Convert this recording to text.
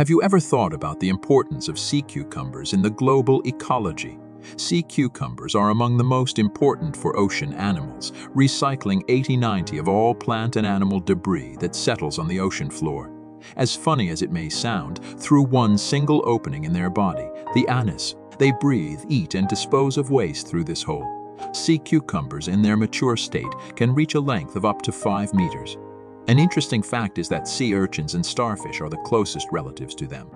Have you ever thought about the importance of sea cucumbers in the global ecology? Sea cucumbers are among the most important for ocean animals, recycling 80-90 of all plant and animal debris that settles on the ocean floor. As funny as it may sound, through one single opening in their body, the anus, they breathe, eat, and dispose of waste through this hole. Sea cucumbers in their mature state can reach a length of up to 5 meters. An interesting fact is that sea urchins and starfish are the closest relatives to them.